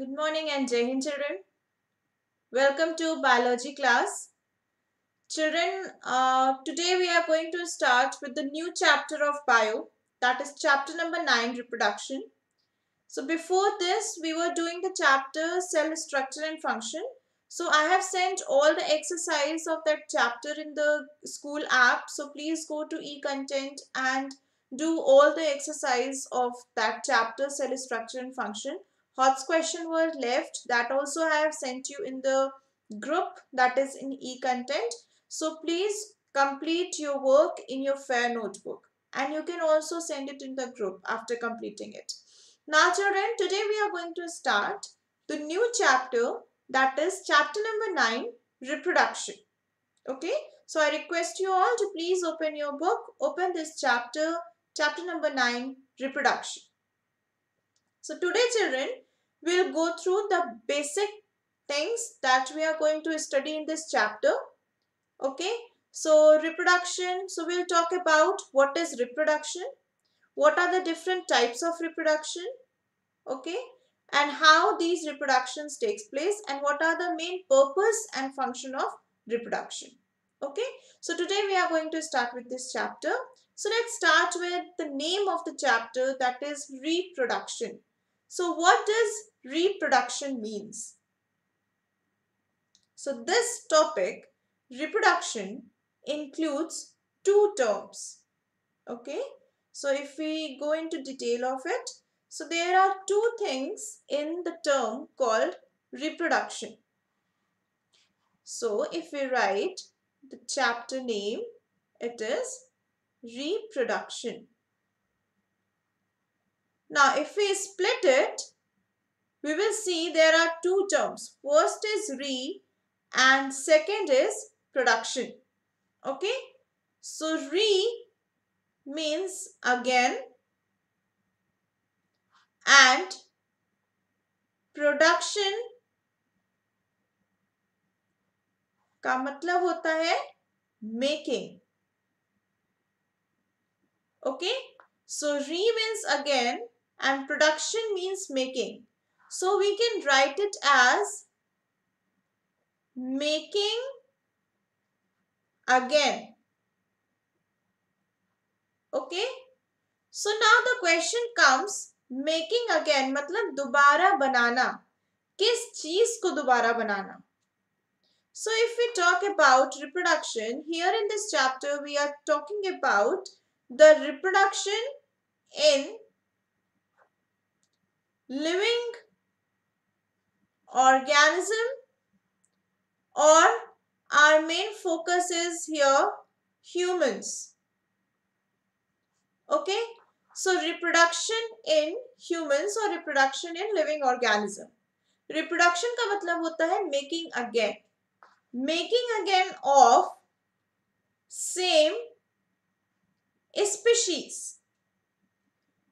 Good morning and Jai children. Welcome to biology class. Children, uh, today we are going to start with the new chapter of bio that is chapter number 9 reproduction. So before this we were doing the chapter cell structure and function. So I have sent all the exercise of that chapter in the school app. So please go to e-content and do all the exercise of that chapter cell structure and function HOTS question were left that also I have sent you in the group that is in e-content. So please complete your work in your fair notebook and you can also send it in the group after completing it. Now children, today we are going to start the new chapter that is chapter number 9 reproduction. Okay, so I request you all to please open your book, open this chapter, chapter number 9 reproduction. So today children, we'll go through the basic things that we are going to study in this chapter. Okay, so reproduction. So we'll talk about what is reproduction, what are the different types of reproduction, okay, and how these reproductions takes place and what are the main purpose and function of reproduction. Okay, so today we are going to start with this chapter. So let's start with the name of the chapter that is reproduction. So what does reproduction means? So this topic, reproduction, includes two terms. Okay. So if we go into detail of it, so there are two things in the term called reproduction. So if we write the chapter name, it is reproduction. Now, if we split it, we will see there are two terms. First is re and second is production. Okay. So, re means again and production का मतलब होता है making. Okay. So, re means again and production means making. So we can write it as making again. Okay. So now the question comes making again मतलब दोबारा बनाना किस चीज को दोबारा बनाना So if we talk about reproduction, here in this chapter we are talking about the reproduction in living organism or our main focus is here humans. Okay. So reproduction in humans or reproduction in living organism. Reproduction का मतलब होता है making again. Making again of same species.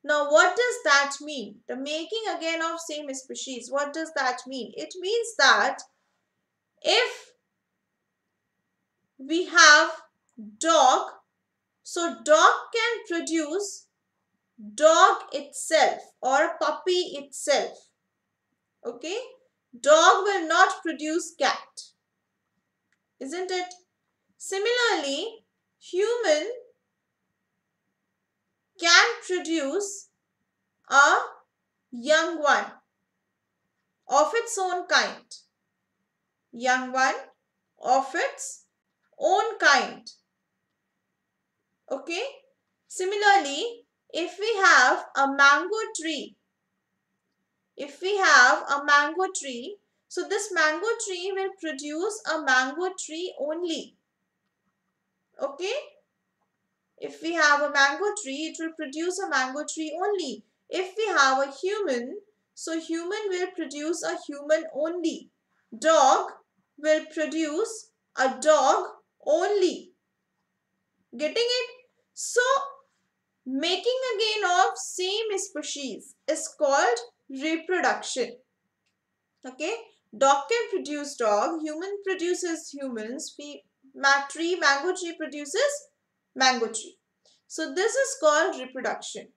Now, what does that mean? The making again of same species. What does that mean? It means that if we have dog, so dog can produce dog itself or a puppy itself. Okay? Dog will not produce cat. Isn't it? Similarly, human can produce a young one of its own kind. Young one of its own kind. Okay. Similarly, if we have a mango tree, if we have a mango tree, so this mango tree will produce a mango tree only. Okay. If we have a mango tree, it will produce a mango tree only. If we have a human, so human will produce a human only. Dog will produce a dog only. Getting it? So, making again of same species is called reproduction. Okay? Dog can produce dog, human produces humans, tree, mango tree produces mango tree. So this is called reproduction.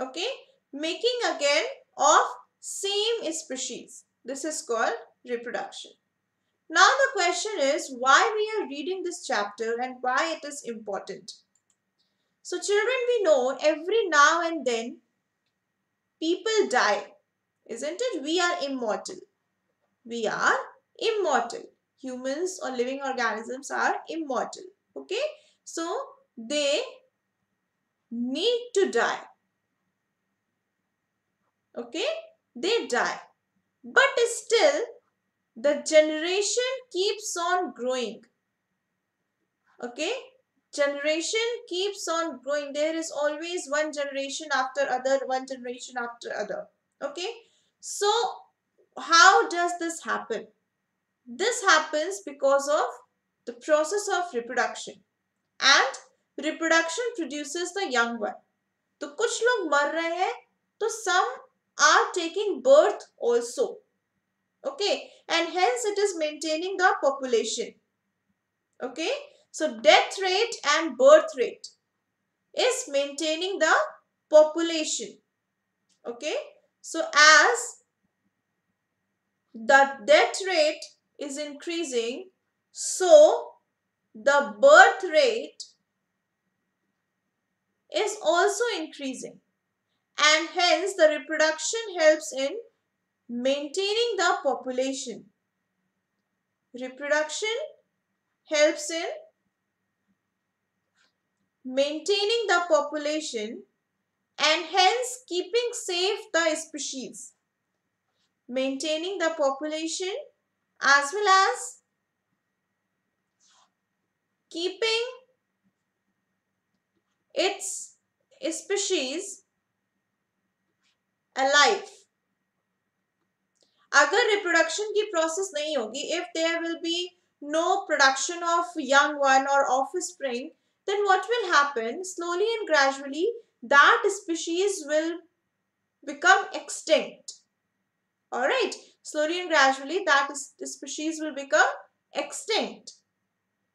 Okay. Making again of same species. This is called reproduction. Now the question is why we are reading this chapter and why it is important. So children, we know every now and then people die, isn't it? We are immortal. We are immortal. Humans or living organisms are immortal. Okay. So they need to die. Okay. They die. But still the generation keeps on growing. Okay. Generation keeps on growing. There is always one generation after other, one generation after other. Okay. So how does this happen? This happens because of the process of reproduction and reproduction produces the young one. तो कुछ लोग मर रहे हैं तो some are taking birth also. Okay, and hence it is maintaining the population. Okay, so death rate and birth rate is maintaining the population. Okay, so as the death rate is increasing, so the birth rate is also increasing and hence the reproduction helps in maintaining the population. Reproduction helps in maintaining the population and hence keeping safe the species. Maintaining the population as well as keeping its species alive. अगर reproduction की process नहीं होगी if there will be no production of young one or offspring then what will happen slowly and gradually that species will become extinct all right slowly and gradually that species will become extinct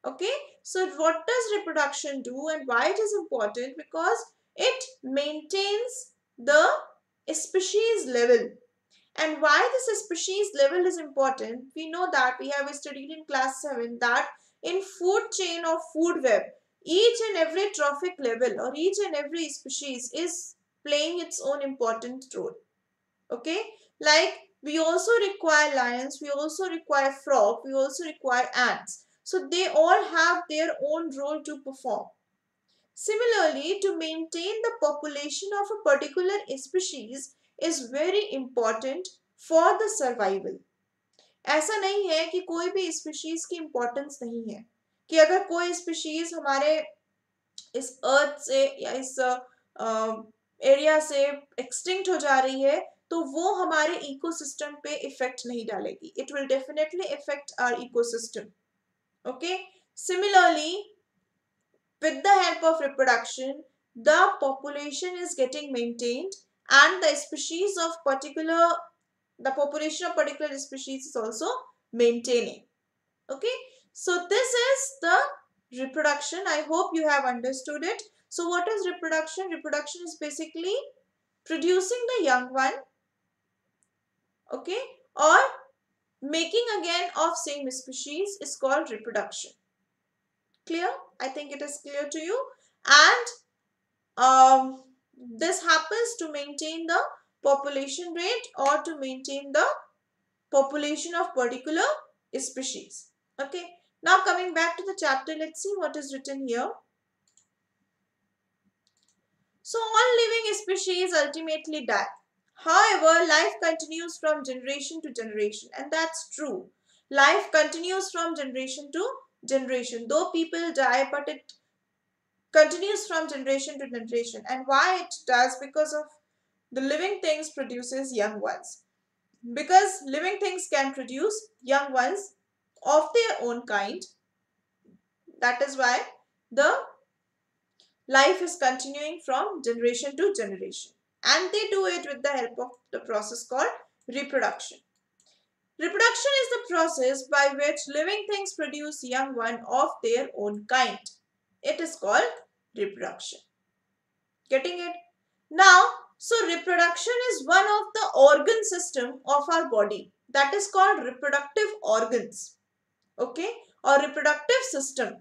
okay? So what does reproduction do and why it is important? Because it maintains the species level. And why this species level is important, we know that we have studied in class 7 that in food chain or food web, each and every trophic level or each and every species is playing its own important role. Okay, like we also require lions, we also require frog, we also require ants. So they all have their own role to perform. Similarly, to maintain the population of a particular species, is very important for the survival ऐसा नहीं है कि कोई भी species की importance नहीं है कि अगर कोई स्पीशीज हमारे इस अर्थ से या इस एरिया से एक्सटिंक्ट हो जा रही है तो वो हमारे इकोसिस्टम पे इफ़ेक्ट नहीं डालेगी. It will definitely effect our ecosystem Okay. Similarly, with the help of reproduction, the population is getting maintained and the species of particular, the population of particular species is also maintaining. Okay. So this is the reproduction. I hope you have understood it. So what is reproduction? Reproduction is basically producing the young one. Okay. Or making again of same species is called reproduction clear i think it is clear to you and um this happens to maintain the population rate or to maintain the population of particular species. Okay. Now coming back to the chapter, let's see what is written here. So all living species ultimately die. However, life continues from generation to generation and that's true. Life continues from generation to generation. Though people die, but it continues from generation to generation. And why it does? Because of the living things produces young ones. Because living things can produce young ones of their own kind. That is why the life is continuing from generation to generation and they do it with the help of the process called reproduction reproduction is the process by which living things produce young one of their own kind it is called reproduction. Getting it? Now, So reproduction is one of the organ system of our body that is called reproductive organs. Okay or reproductive system.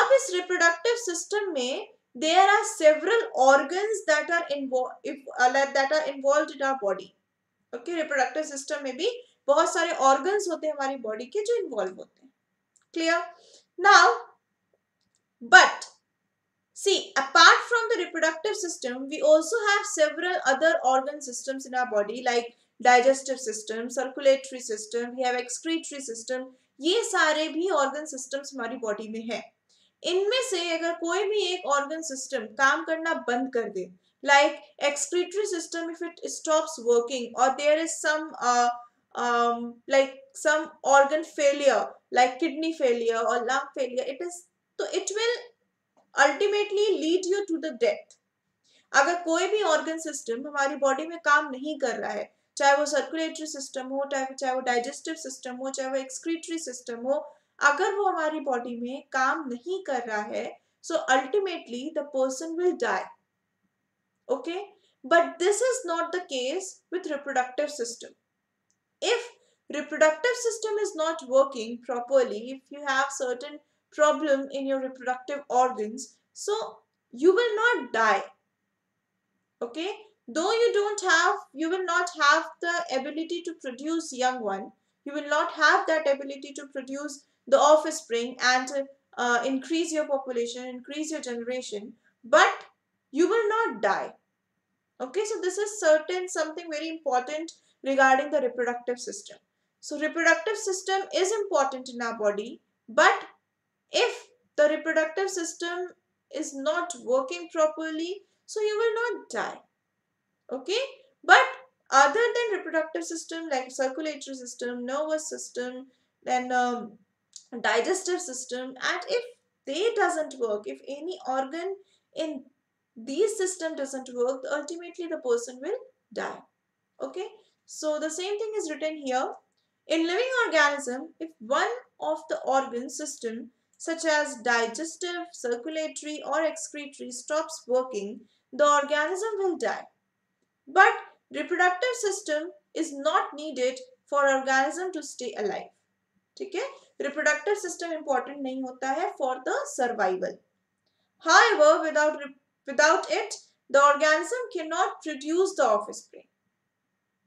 अब इस reproductive system में there are several organs that are involved if uh, that are involved in our body. Okay reproductive system में भी बहुत सारे organs होते हैं हमारी body के जो involve होते हैं. Clear? Now, but See, apart from the reproductive system, we also have several other organ systems in our body like digestive system, circulatory system, we have excretory system. ये सारे भी organ systems हमारी body में है इनमें से अगर कोई भी एक ऑर्गन सिस्टम काम करना बंद कर दे like excretory system if it stops working और there is some like some organ failure like kidney failure और लंग फेलियर इट इज़ तो it will ultimately lead you to the death अगर कोई भी ऑर्गन सिस्टम हमारी body में काम नहीं कर रहा है, चाहे वो सर्कुलेटरी सिस्टम हो, चाहे वो डाइजेस्टिव सिस्टम हो, चाहे वो एक्सक्रीटरी सिस्टम हो अगर वो हमारी बॉडी में काम नहीं कर रहा है so ultimately the person will die okay but this is not the case with reproductive system if reproductive system is not working properly if you have certain problem in your reproductive organs. So you will not die. Okay. Though you don't have, you will not have the ability to produce young one. You will not have that ability to produce the offspring and uh, increase your population, increase your generation. But you will not die. Okay. So this is certain something very important regarding the reproductive system. So reproductive system is important in our body, but if the reproductive system is not working properly, so you will not die. Okay? But other than reproductive system like circulatory system, nervous system, then um, digestive system and if they doesn't work, if any organ in these system doesn't work, ultimately the person will die. Okay? So the same thing is written here. In living organism, if one of the organ system such as digestive, circulatory or excretory stops working, the organism will die. But reproductive system is not needed for organism to stay alive. ठीक है reproductive system important नहीं होता है for the survival. However, without without it, the organism cannot produce the offspring.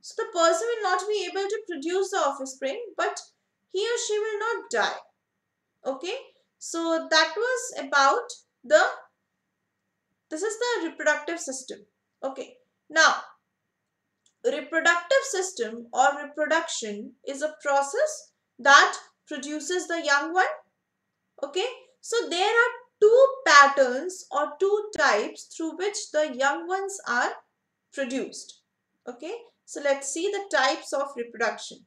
So the person will not be able to produce the offspring, but he or she will not die. Okay. So that was about the, this is the reproductive system. Okay. Now, reproductive system or reproduction is a process that produces the young one. Okay. So there are two patterns or two types through which the young ones are produced. Okay. So let's see the types of reproduction.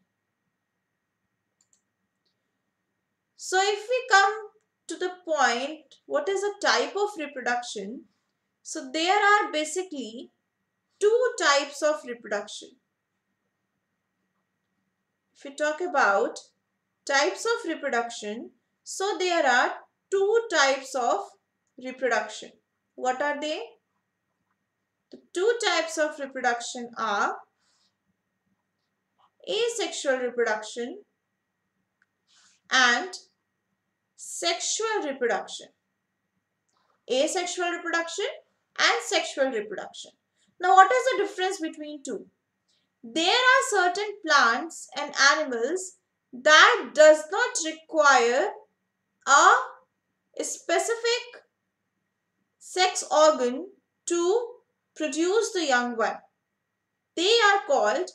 So if we come to the point what is a type of reproduction so there are basically two types of reproduction if we talk about types of reproduction so there are two types of reproduction what are they the two types of reproduction are asexual reproduction and sexual reproduction. Asexual reproduction and sexual reproduction. Now what is the difference between two? There are certain plants and animals that does not require a specific sex organ to produce the young one. They are called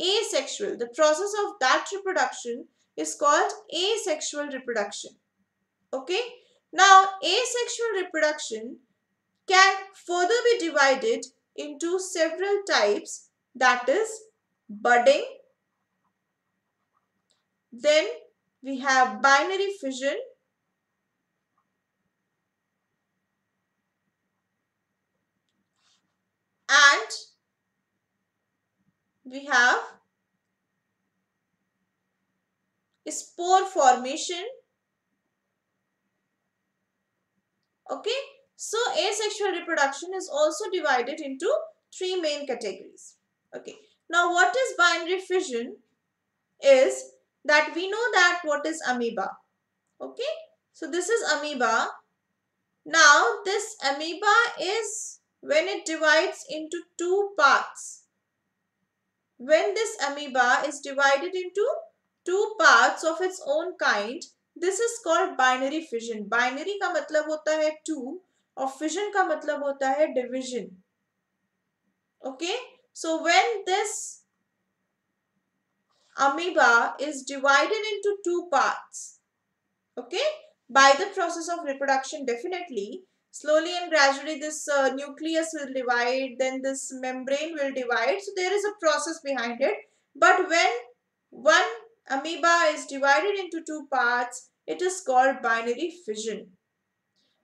asexual. The process of that reproduction is called asexual reproduction. Okay. Now, asexual reproduction can further be divided into several types that is budding. Then we have binary fission. And we have spore formation Okay. So asexual reproduction is also divided into three main categories. Okay. Now what is binary fission is that we know that what is amoeba. Okay. So this is amoeba. Now this amoeba is when it divides into two parts. When this amoeba is divided into two parts of its own kind, this is called binary fission. Binary का मतलब होता है two और fission का मतलब होता है division. Okay, so when this amoeba is divided into two parts, okay, by the process of reproduction, definitely slowly and gradually this uh, nucleus will divide, then this membrane will divide. So there is a process behind it. But when one amoeba is divided into two parts, it is called binary fission.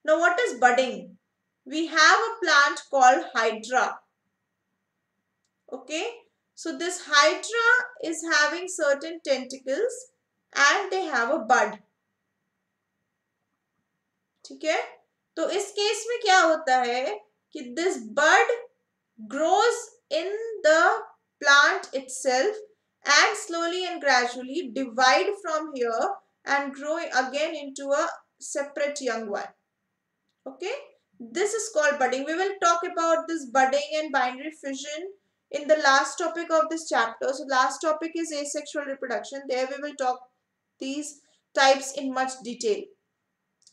Now what is budding? We have a plant called hydra. Okay. So this hydra is having certain tentacles and they have a bud. ठीक है तो इस case में क्या होता है कि this bird grows in the plant itself and slowly and gradually divide from here and grow again into a separate young one. Okay, this is called budding. We will talk about this budding and binary fission in the last topic of this chapter. So last topic is asexual reproduction. There we will talk these types in much detail.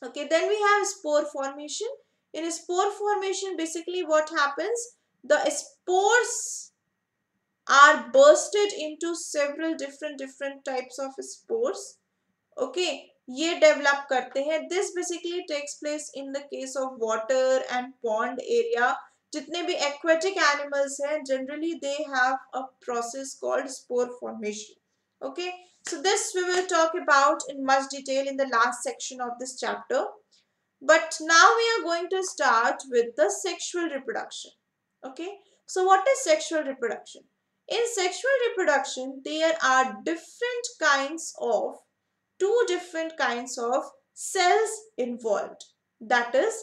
Okay, then we have spore formation. In spore formation, basically what happens? The spores are bursted into several different different types of spores. Okay, ये develop करते हैं. This basically takes place in the case of water and pond area. जितने भी aquatic animals हैं, generally they have a process called spore formation. Okay, so this we will talk about in much detail in the last section of this chapter. But now we are going to start with the sexual reproduction. Okay, so what is sexual reproduction? In sexual reproduction, there are different kinds of, two different kinds of cells involved. That is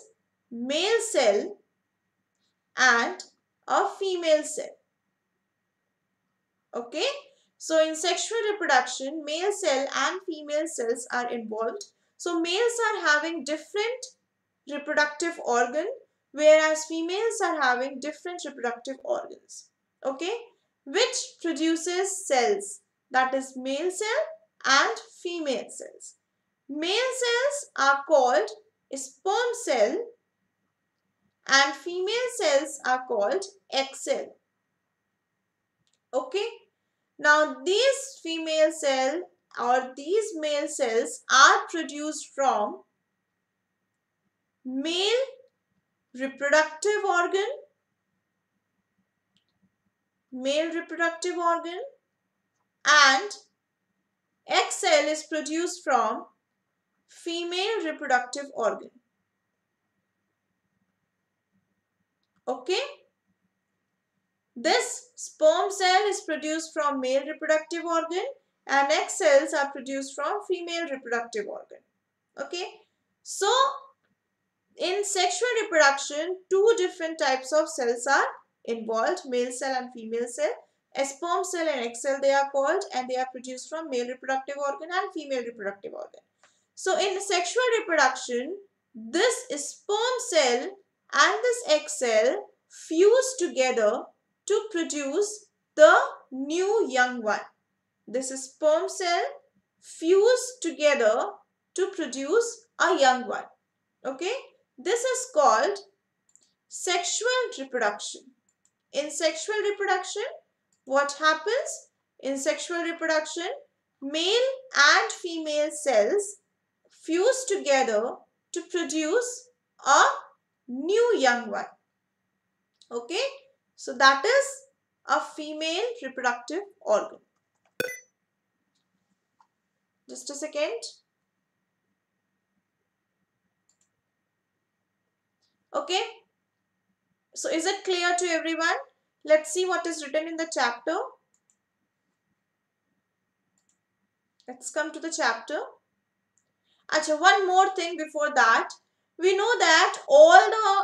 male cell and a female cell. Okay. So in sexual reproduction, male cell and female cells are involved. So males are having different reproductive organ whereas females are having different reproductive organs. Okay. Which produces cells that is male cell and female cells. Male cells are called sperm cell and female cells are called egg cell. Okay. Now these female cell or these male cells are produced from male reproductive organ, male reproductive organ and egg cell is produced from female reproductive organ. Okay. This sperm cell is produced from male reproductive organ and egg cells are produced from female reproductive organ. Okay. So, in sexual reproduction, two different types of cells are involved, male cell and female cell. A sperm cell and egg cell they are called and they are produced from male reproductive organ and female reproductive organ. So in sexual reproduction, this sperm cell and this egg cell fuse together to produce the new young one. This sperm cell fuse together to produce a young one. Okay. This is called sexual reproduction. In sexual reproduction, what happens? In sexual reproduction, male and female cells fuse together to produce a new young one. Okay, so that is a female reproductive organ. Just a second. Okay. So is it clear to everyone? Let's see what is written in the chapter. Let's come to the chapter. Achha, one more thing before that. We know that all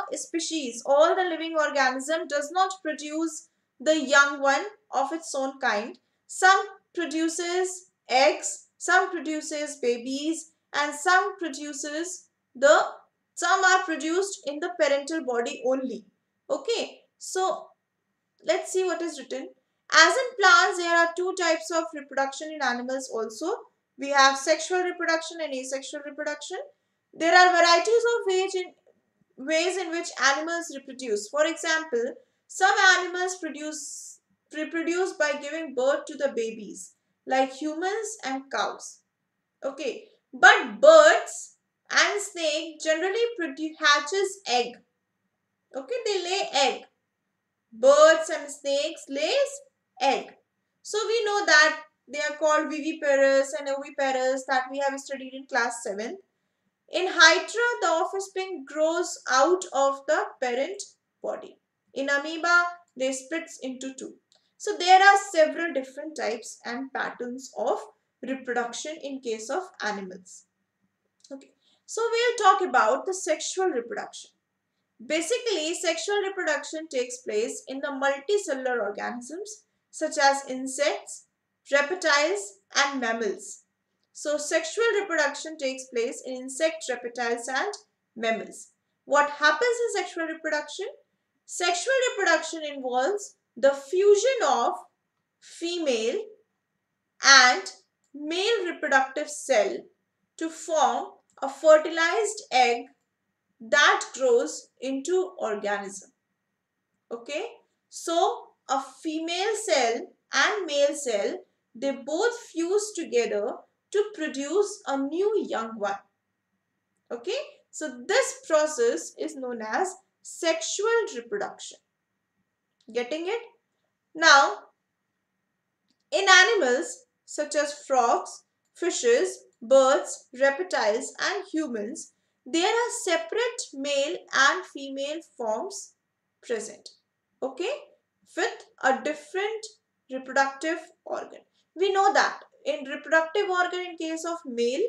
the species, all the living organism does not produce the young one of its own kind. Some produces eggs, some produces babies and some produces the, some are produced in the parental body only. Okay, so let's see what is written. As in plants, there are two types of reproduction in animals also. We have sexual reproduction and asexual reproduction. There are varieties of ways in, ways in which animals reproduce. For example, some animals produce reproduce by giving birth to the babies like humans and cows. Okay, but birds and snake generally produce hatches egg. Okay, they lay egg. Birds and snakes lays egg. So we know that they are called viviparous and oviparous that we have studied in class 7. In Hydra, the offspring grows out of the parent body. In amoeba, they splits into two. So there are several different types and patterns of reproduction in case of animals. Okay, so we'll talk about the sexual reproduction. Basically, sexual reproduction takes place in the multicellular organisms such as insects, reptiles and mammals. So sexual reproduction takes place in insects, reptiles and mammals. What happens in sexual reproduction? Sexual reproduction involves the fusion of female and male reproductive cell to form a fertilized egg that grows into organism. Okay. So a female cell and male cell they both fuse together to produce a new young one. Okay. So this process is known as sexual reproduction. Getting it? Now, in animals such as frogs, fishes, birds, reptiles and humans, there are separate male and female forms present. Okay? With a different reproductive organ. We know that in reproductive organ in case of male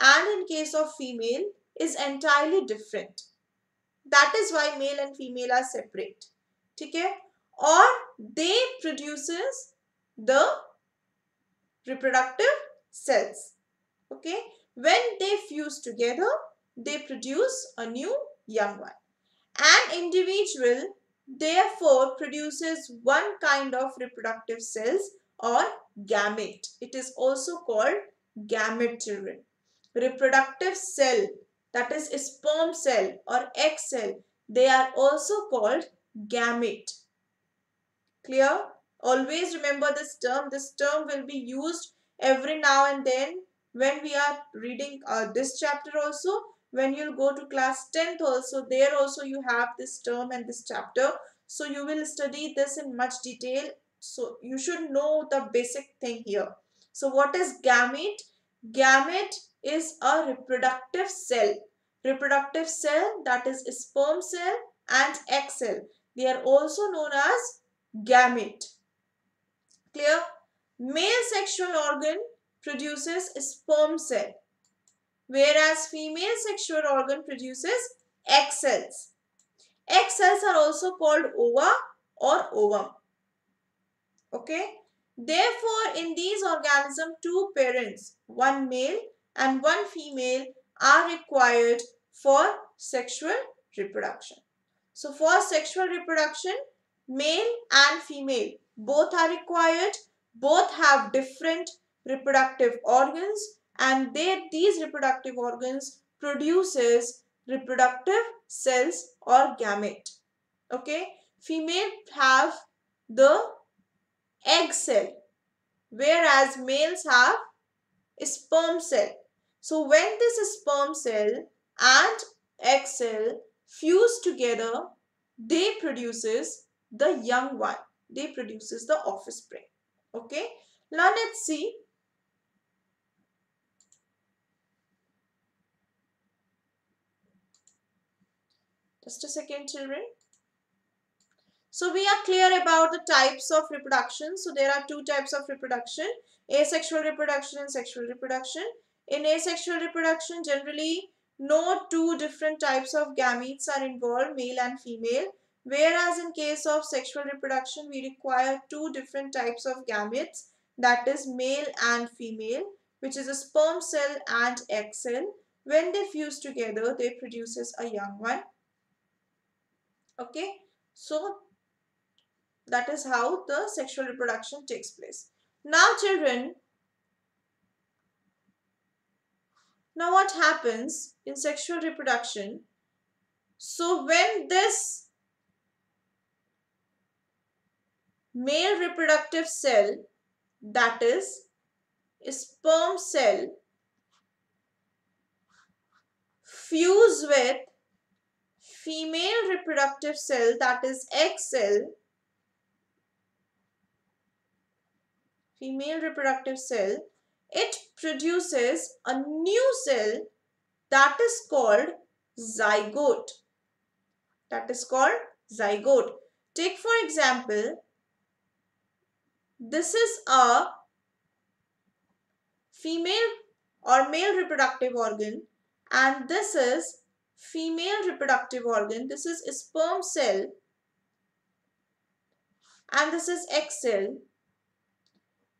and in case of female is entirely different. That is why male and female are separate. Okay? Or they produces the reproductive cells. Okay? When they fuse together, they produce a new young one. An individual therefore produces one kind of reproductive cells or gamete. It is also called gamete children. Reproductive cell that is sperm cell or egg cell they are also called gamete. Clear? Always remember this term. This term will be used every now and then when we are reading uh, this chapter also when you'll go to class 10th also there also you have this term and this chapter so you will study this in much detail so you should know the basic thing here. So what is gamete? Gamete is a reproductive cell. Reproductive cell that is sperm cell and egg cell. They are also known as gamete. Clear? Male sexual organ produces sperm cell whereas female sexual organ produces egg cells. Egg cells are also called ova or ovum. Okay. Therefore, in these organisms, two parents, one male and one female are required for sexual reproduction. So, for sexual reproduction, male and female both are required. Both have different reproductive organs and they, these reproductive organs produces reproductive cells or gamete. Okay, female have the egg cell whereas males have a sperm cell. So when this sperm cell and egg cell fuse together, they produces the young one. They produces the offspring. Okay. Now let's see Just a second children. So we are clear about the types of reproduction. So there are two types of reproduction. Asexual reproduction and sexual reproduction. In asexual reproduction generally no two different types of gametes are involved, male and female. Whereas in case of sexual reproduction, we require two different types of gametes, that is male and female, which is a sperm cell and egg cell. When they fuse together, they produces a young one. Okay, so that is how the sexual reproduction takes place. Now children, now what happens in sexual reproduction? So when this male reproductive cell that is sperm cell fuse with female reproductive cell that is egg cell female reproductive cell, it produces a new cell that is called zygote. That is called zygote. Take for example, this is a female or male reproductive organ and this is female reproductive organ. This is sperm cell and this is egg cell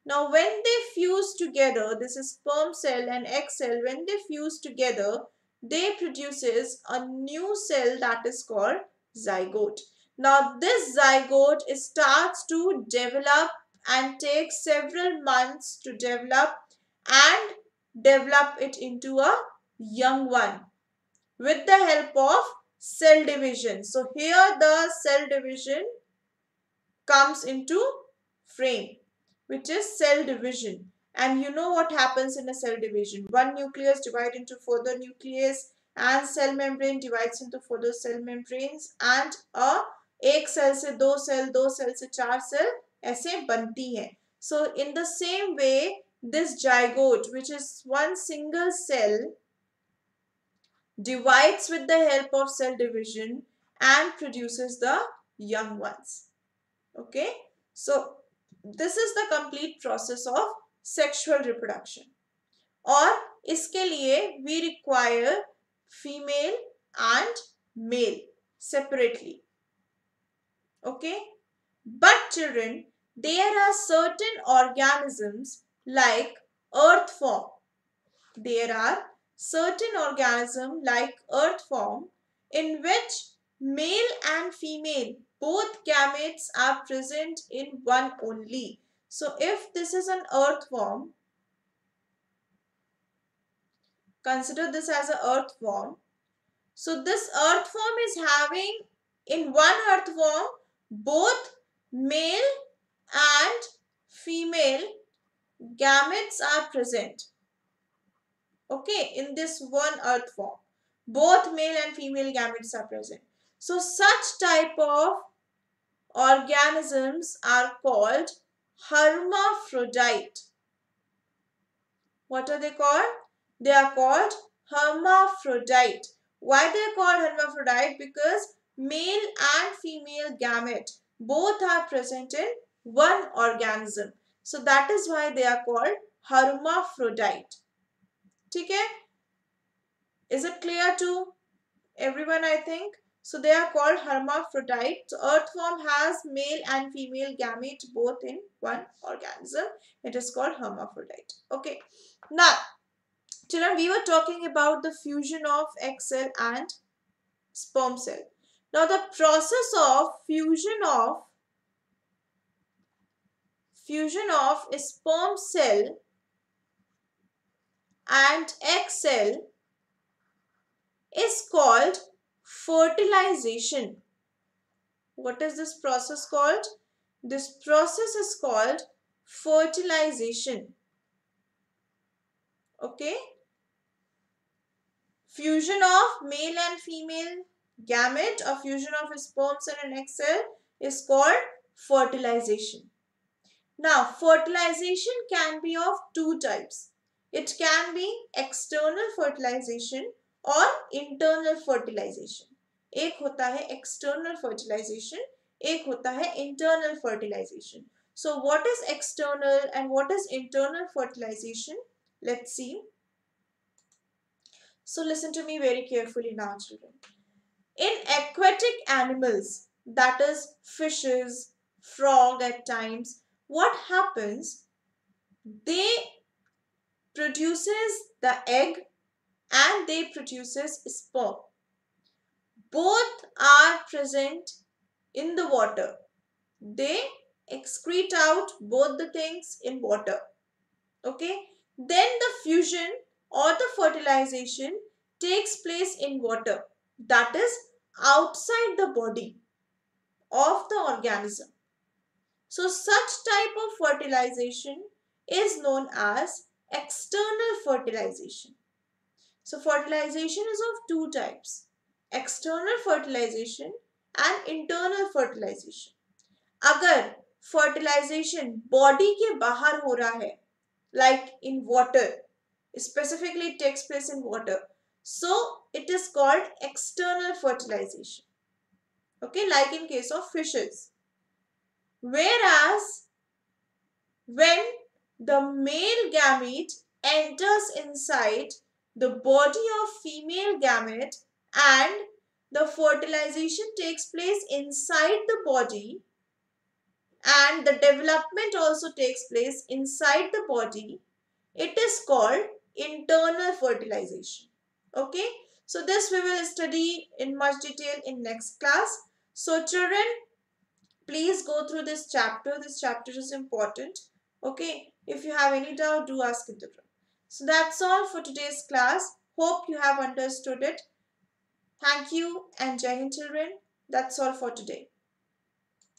now when they fuse together, this is sperm cell and egg cell, when they fuse together, they produces a new cell that is called zygote. Now this zygote starts to develop and takes several months to develop and develop it into a young one with the help of cell division. So here the cell division comes into frame which is cell division. And you know what happens in a cell division. One nucleus divides into further nucleus and cell membrane divides into further cell membranes and a एक cell से दो cell दो cell से चार cell ऐसे बनती हैं so in the same way this zygote which is one single cell divides with the help of cell division and produces the young ones okay so this is the complete process of sexual reproduction और इसके लिए we require female and male separately okay but children there are certain organisms like earth form there are certain organisms like earth form in which male and female both gametes are present in one only. So if this is an earthworm, consider this as an earthworm. So this earthworm is having in one earthworm both male and female gametes are present. Okay, in this one earthworm, both male and female gametes are present. So such type of organisms are called hermaphrodite. What are they called? They are called hermaphrodite. Why they are called hermaphrodite? Because male and female gamete both are present in one organism. So that is why they are called hermaphrodite. Okay? Is it clear to everyone I think? So they are called hermaphrodites. Earthworm has male and female gamete both in one organism. It is called hermaphrodite. Okay. Now, children, we were talking about the fusion of egg cell and sperm cell. Now, the process of fusion of fusion of sperm cell and egg cell is called fertilization. What is this process called? This process is called fertilization. Okay. Fusion of male and female gamete or fusion of a sperm cell and egg cell is called fertilization. Now, fertilization can be of two types. It can be external fertilization और internal fertilization एक होता है external fertilization एक होता है internal fertilization so what is external and what is internal fertilization let's see so listen to me very carefully now children in aquatic animals that is fishes frog at times what happens they produces the egg and they produces sperm. Both are present in the water. They excrete out both the things in water. Okay. Then the fusion or the fertilization takes place in water that is outside the body of the organism. So such type of fertilization is known as external fertilization. So fertilization is of two types. External fertilization and internal fertilization. अगर fertilization body के बाहर हो रहा है like in water specifically it takes place in water so it is called external fertilization okay like in case of fishes whereas when the male gamete enters inside the body of female gamete and the fertilization takes place inside the body and the development also takes place inside the body. It is called internal fertilization. Okay? So this we will study in much detail in next class. So children please go through this chapter. This chapter is important. Okay? If you have any doubt do ask in the group so that's all for today's class. Hope you have understood it. Thank you and Jai Hind children. That's all for today